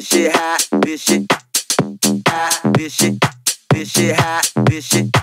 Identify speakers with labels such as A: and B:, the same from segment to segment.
A: this shit hot, this shit
B: hot, this shit, this shit hot, this shit.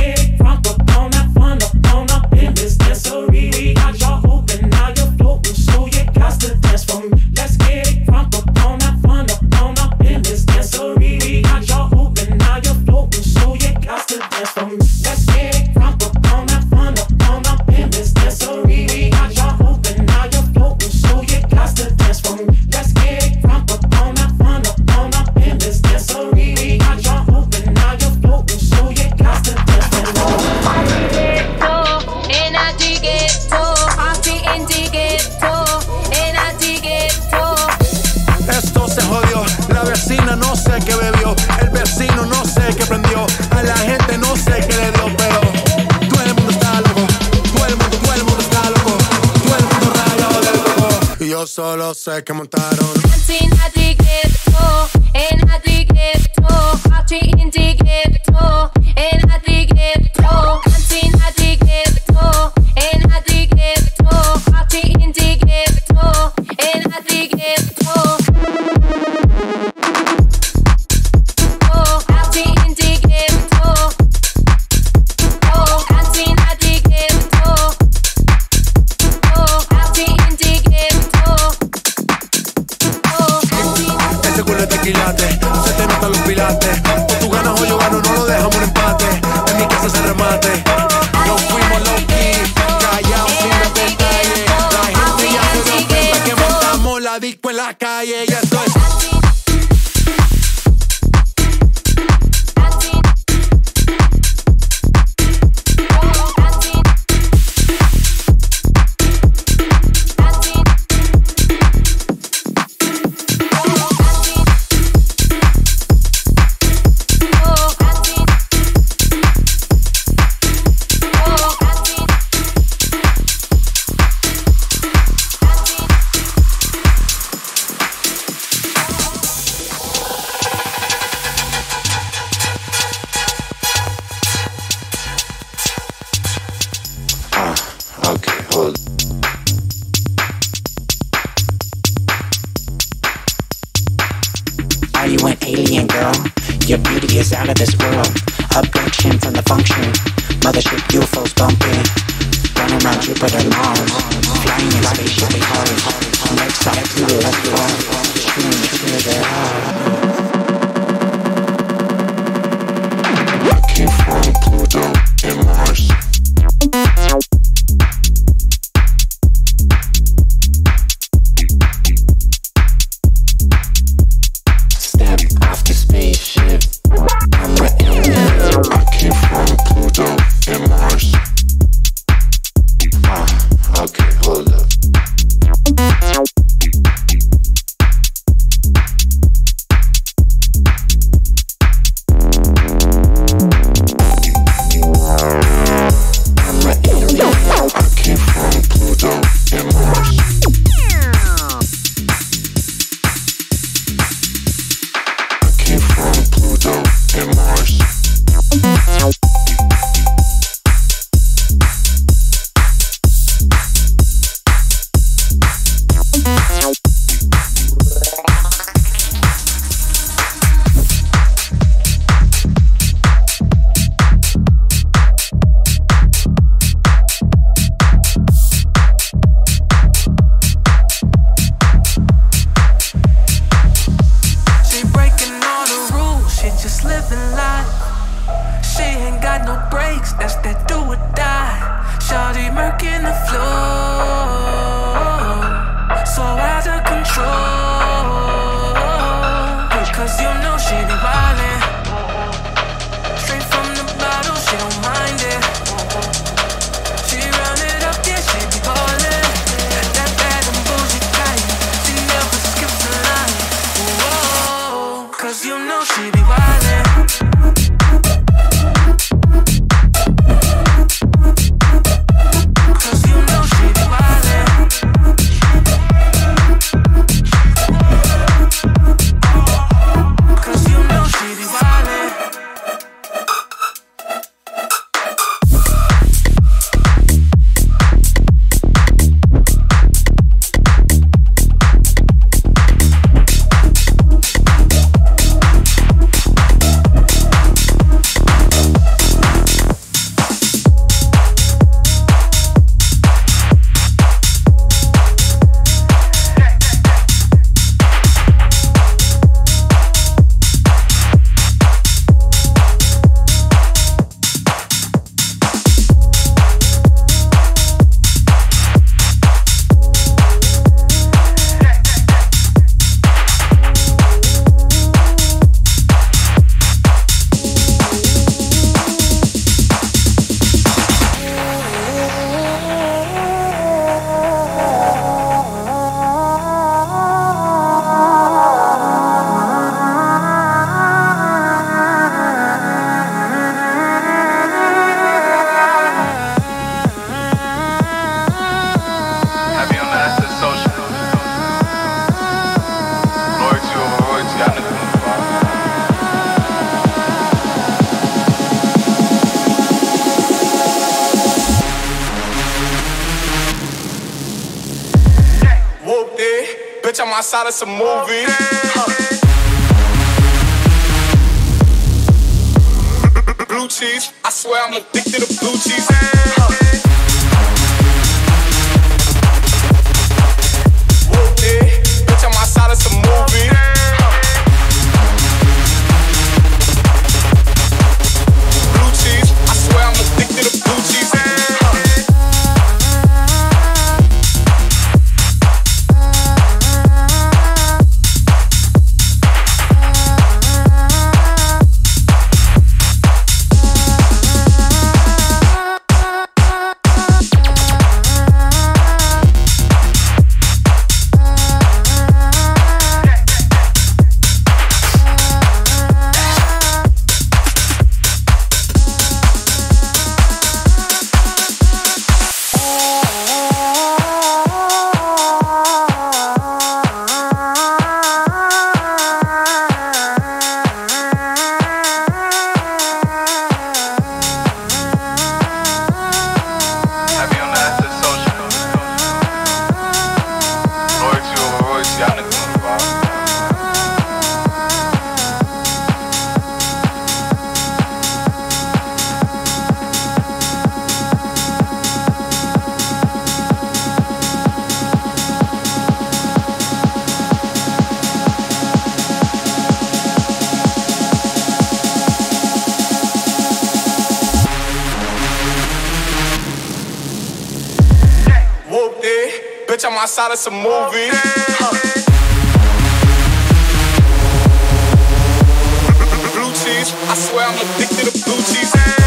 B: get the. Solo sé que montaron living life.
C: my of some movies. Huh. Blue cheese, I swear I'm addicted to blue cheese. Huh. Bitch, I'm outside of some
D: movies. Huh. blue cheese, I swear I'm addicted to blue cheese.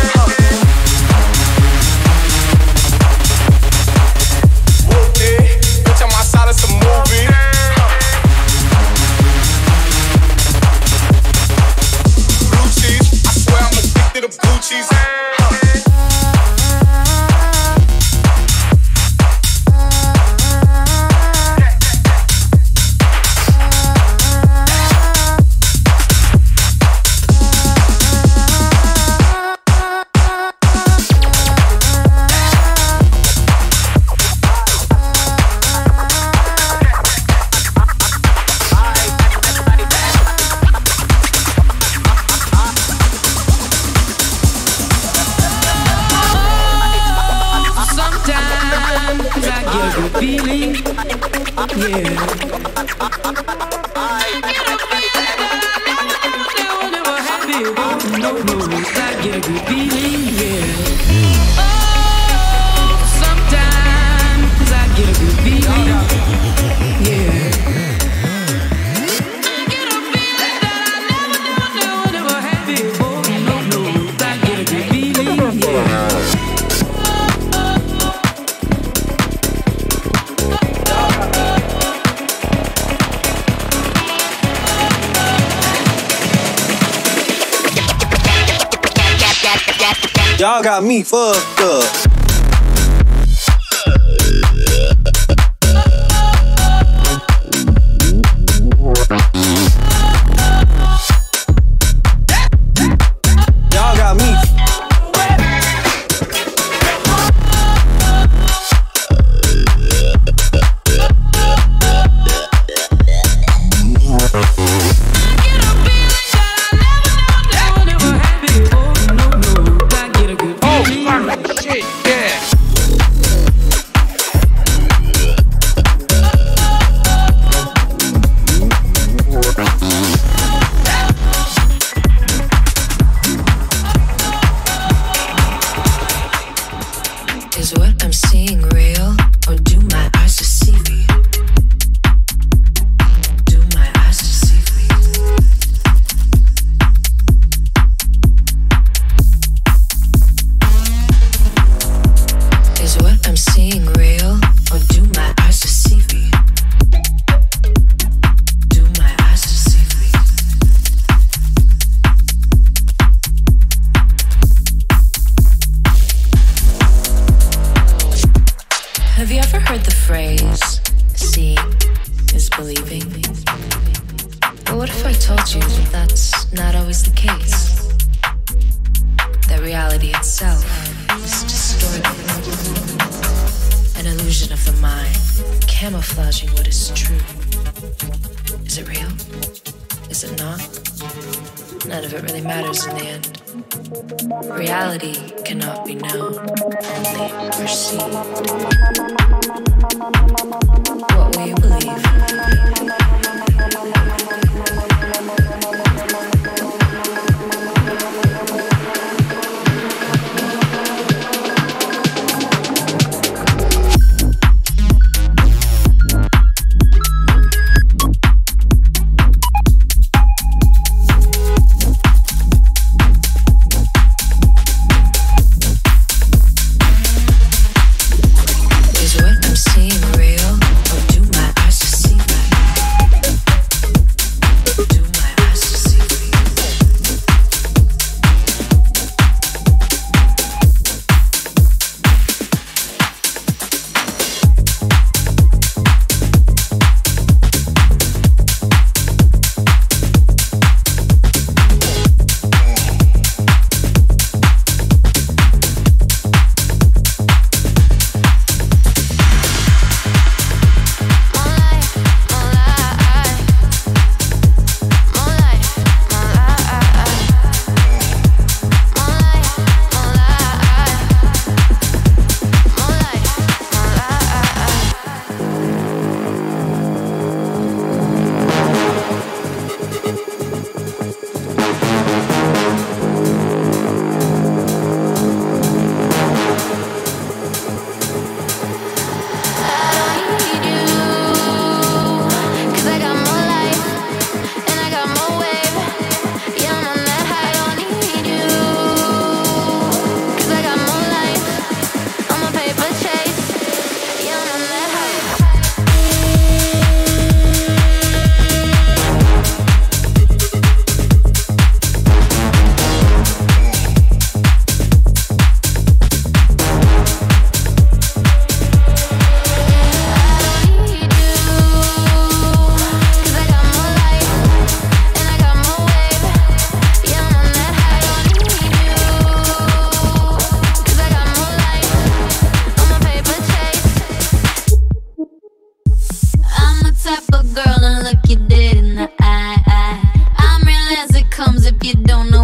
E: comes if you
F: don't know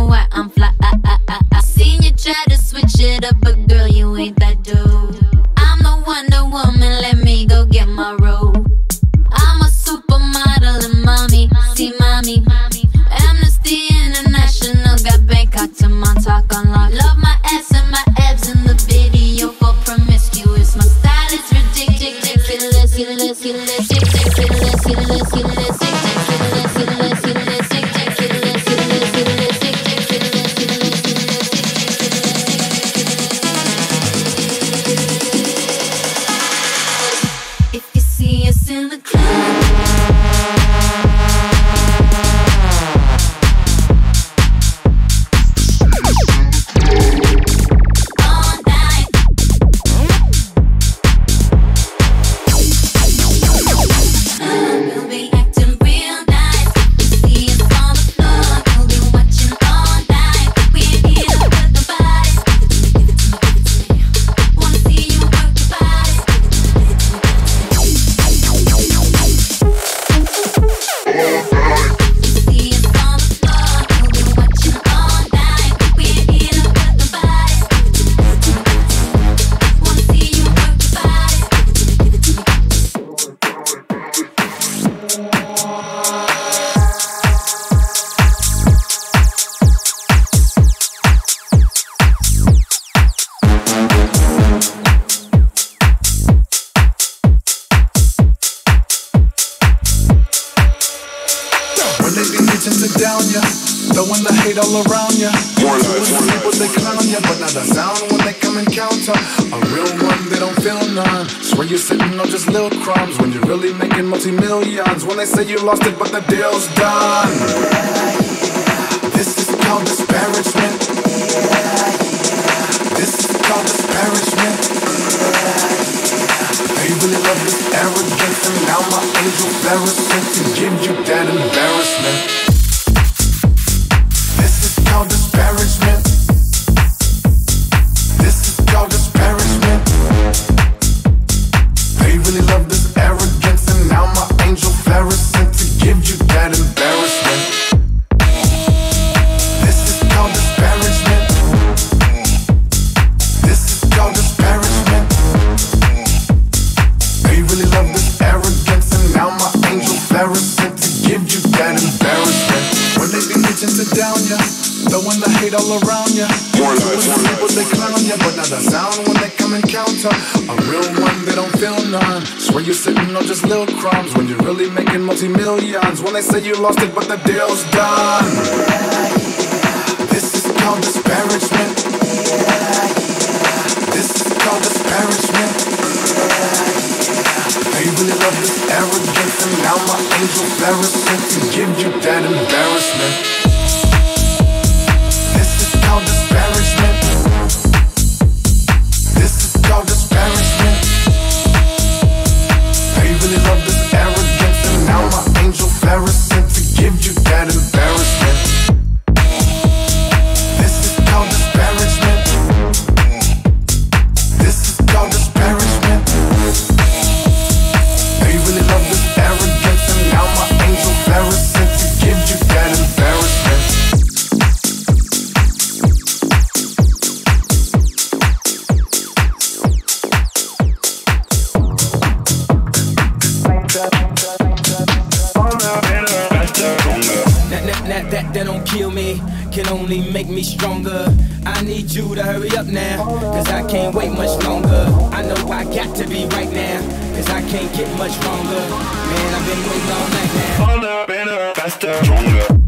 F: the deal's done. This is called disparagement. This is called disparagement. They really love this arrogance, and now my angel Paris to give you that embarrassment. millions when they say you lost it, but the deal's done.
G: can only make me stronger. I need you to hurry up now, cause I can't wait much longer. I know I got to be right now, cause I can't get much longer. Man, I've been waiting all night now.
H: Harder, better, faster, stronger.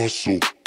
I: Have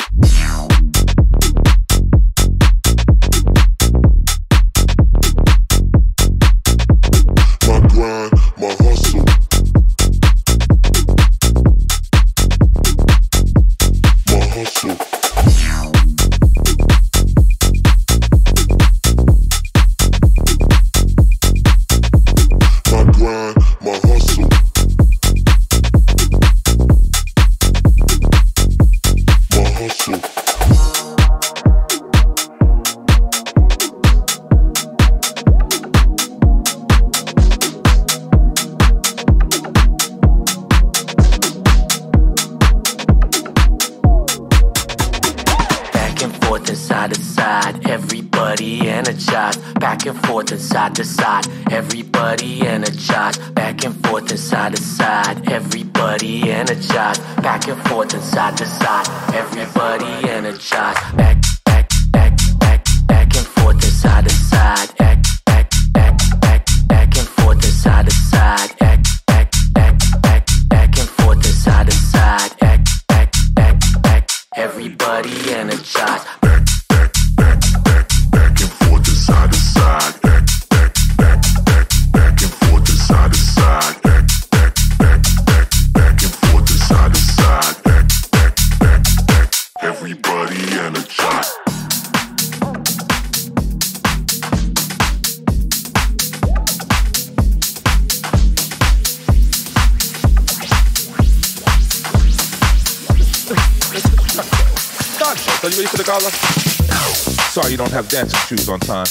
I: shoes on time.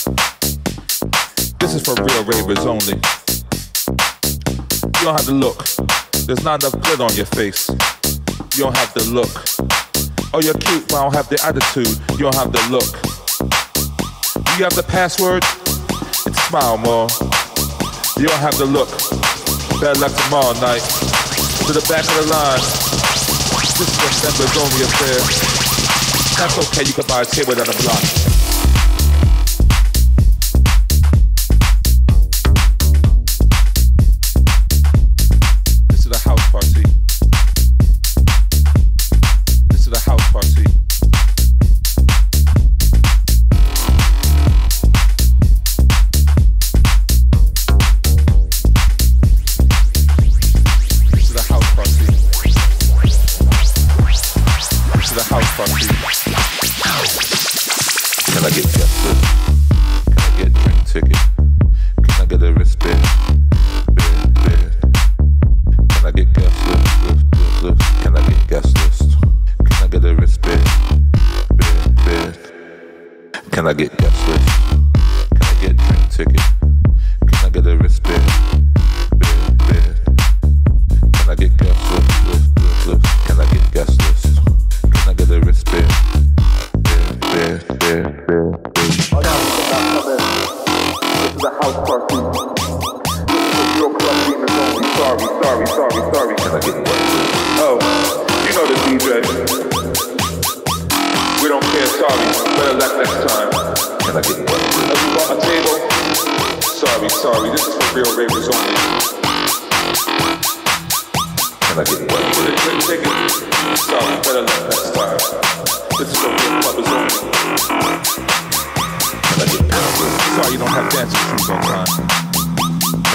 I: This is for real ravers only. You don't have to look. There's not enough glitter on your face. You don't have to look. Oh, you're cute, but I don't have the attitude. You don't have the look. You have the password? It's smile more. You don't have the look. Better luck tomorrow night. To the back of the line. This is a members only affair. That's okay, you can buy a table down the block.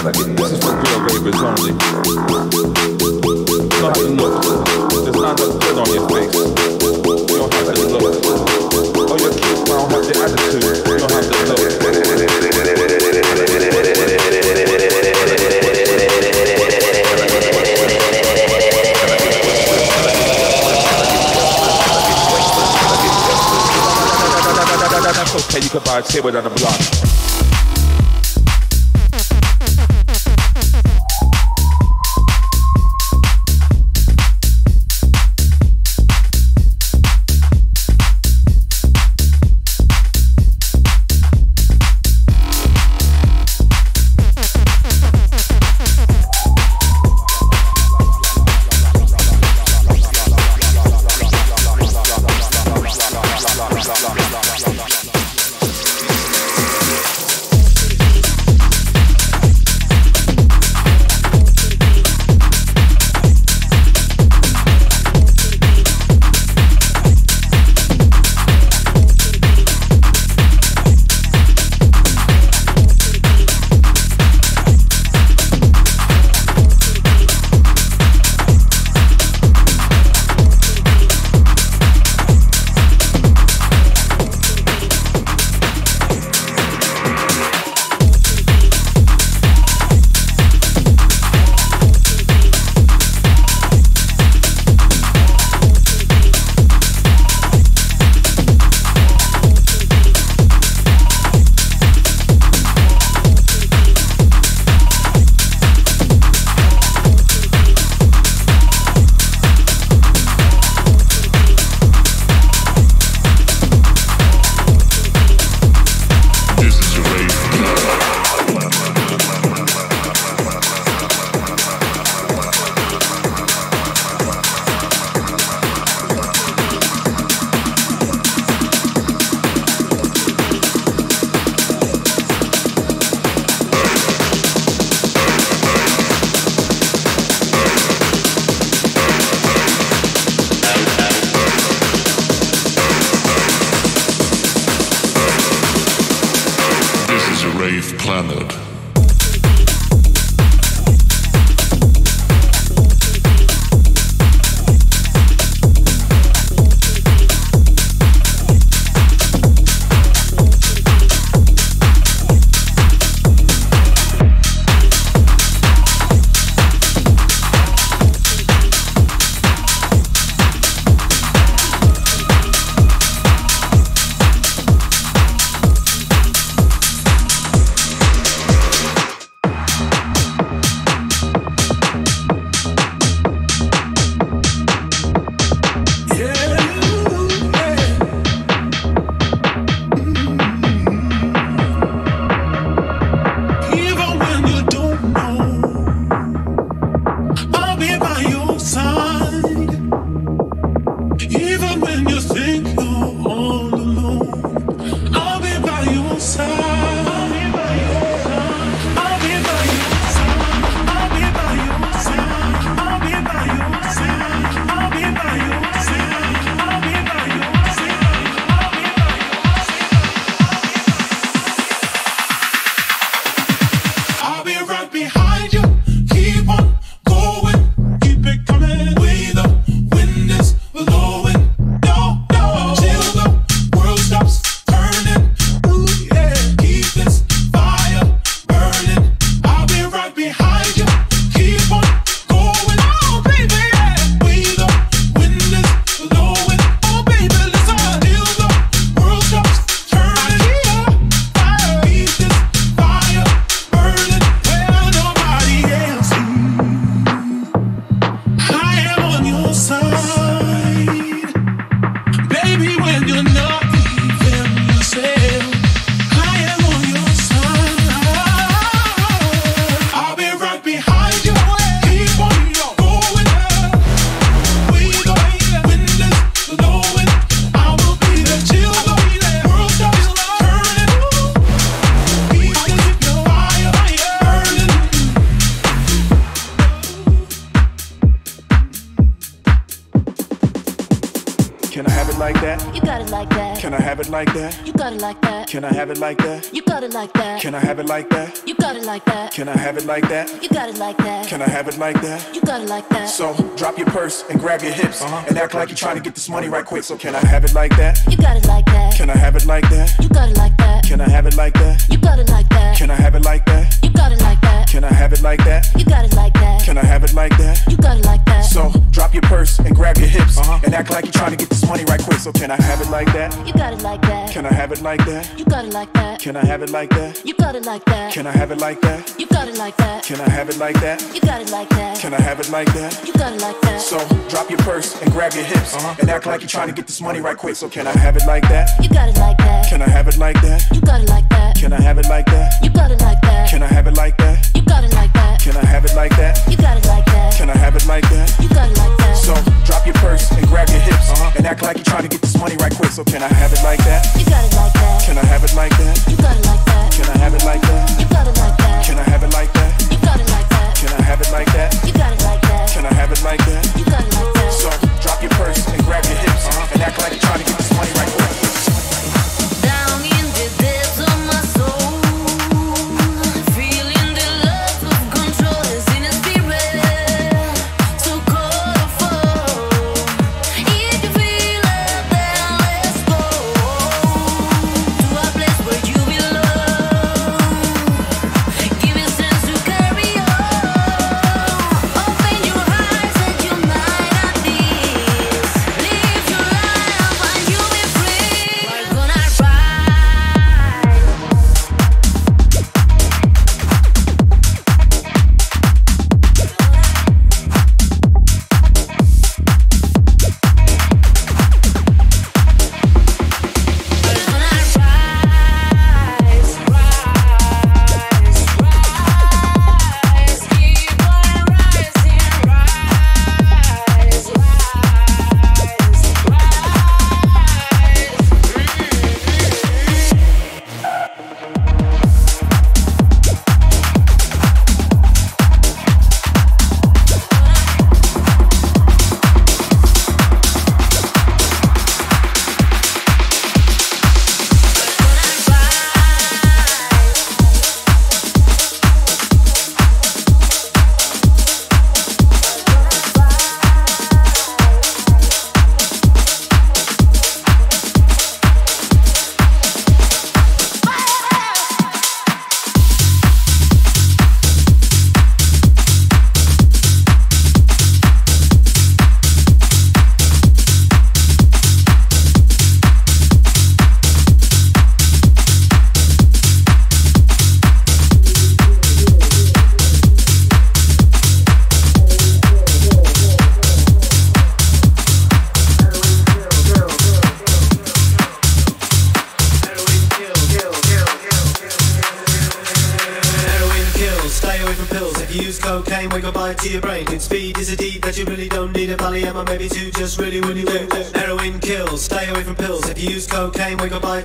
J: like it is.
I: This is for real ravers only. Don't have to look. There's
K: not enough dirt on your face.
L: You
K: don't have
L: to look. Oh,
K: but I don't have the attitude.
L: You
K: don't have to look. Okay,
L: you can buy a
K: table on the block. Like that?
L: You got it like that.
K: Can I have it like that?
L: You got it like that.
K: So drop your purse and grab your hips and act like you're trying to get this money right quick. So can I have it like that?
L: You got it like that.
K: Can I have it like that?
L: You got it like that.
K: Can I have it like that?
L: You got it like that.
K: Can I have it like that?
L: You got it like that.
K: Can I have it like that?
L: You got it like that.
K: Can I have it like that?
L: You got it like that.
K: So drop your purse and grab your hips and act like you're trying to get this money right quick. So can I have it like that?
L: You got it like that.
K: Can I have it like that?
L: You got it like that.
K: Can I have it like that?
L: You got it like that.
K: Can I have it like that?
L: You got it like that.
K: Can I have it like that?
L: You got it like that.
K: Can I have it like that?
L: You got it like that.
K: So drop your purse and grab your hips and act like you're trying to get this money right quick. So can I have it like that?
L: You got it like that.
K: Can I have it like that?
L: You got it like that.
K: Can I have it like that?
L: You got it like that.
K: Can I have it like that?
L: You got it like that.
K: Can I have it like that?
L: You got it like that.
K: Can I have it like that?
L: You got it like that.
K: So drop your purse and grab your hips and act like you're trying to get this money right quick. So can I have it like that?
L: You got it like that.
K: Can I have it like that?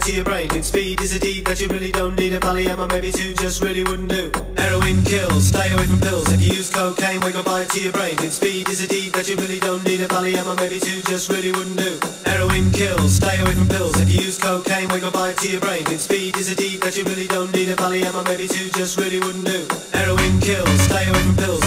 K: To
A: your
M: brain. And speed is a deed that you really don't need. A polyamor, maybe two, just really wouldn't do. Heroin kills, stay away from pills. If you use cocaine, wake up by to your brain. And speed is a deed that you really don't need. A polyamor, maybe two, just really wouldn't do. Heroin kills, stay away from pills. If you use cocaine, wake up by to your brain. And speed is a deed that you really don't need. A polyamor, maybe two, just really wouldn't do. Heroin kills, stay away from pills.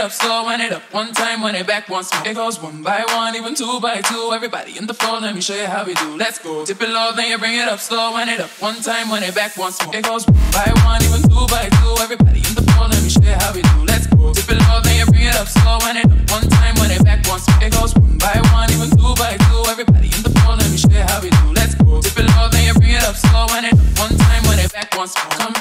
N: It
O: up slow. Wind it up one time, wind it back once more. It goes one by one, even two by two. Everybody in the floor, let me show you how we do. Let's go. Dip it low, then you bring it up slow. Wind it up one time, wind it back once more. It goes one by one, even two by two. Everybody in the floor, let me show you how we do. Let's go. Dip it low, then you bring it up slow. Wind it up one time, wind it back once more. It goes one by one, even two by two. Everybody in the floor, let me show you how we do. Let's go. Dip it low, then you bring it up slow. Wind it up one time, wind it back once more. Come.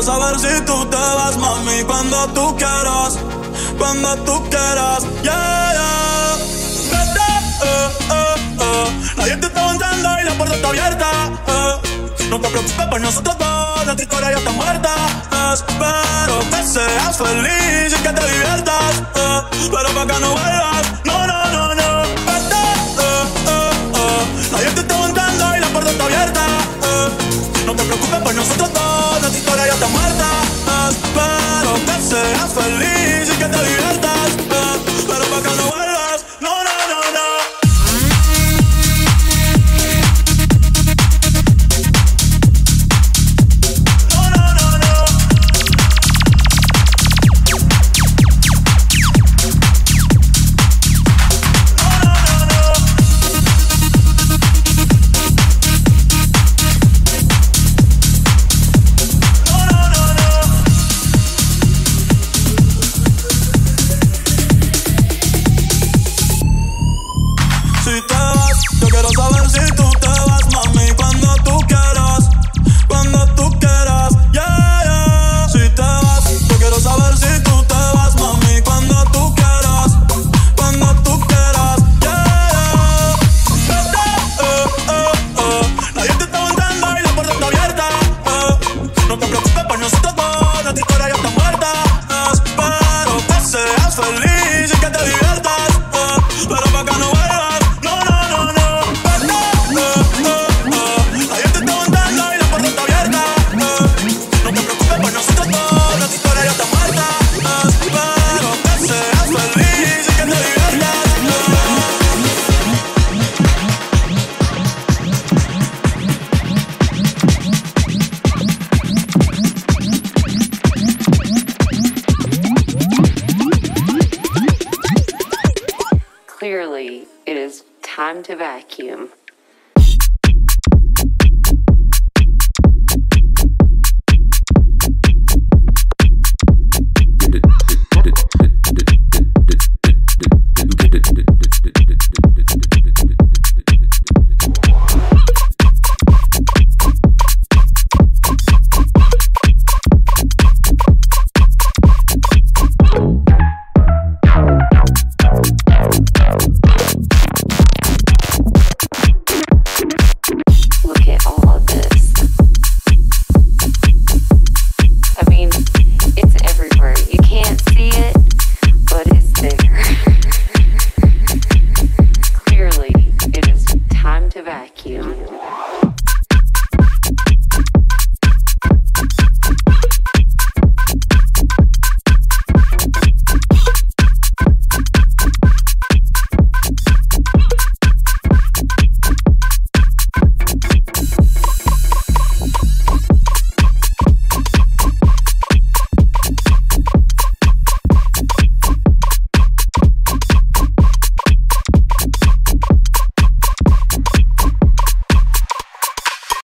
P: Quiero saber si tú te vas, mami, cuando tú quieras, cuando tú quieras, yeah, yeah. Vete, eh, eh, eh. Nadie te está aguantando y la puerta está abierta, eh. No te preocupes por nosotros dos, nuestra historia ya está muerta. Espero que seas feliz y que te diviertas. eh, pero para que no vuelvas, no, no, no, no. Vete, eh, eh, eh. Nadie te está aguantando y la puerta está abierta. No te preocupes por nosotros dos, nuestra historia ya está muerta. Espero que seas feliz y que te diviertas. pero para que no,
Q: todo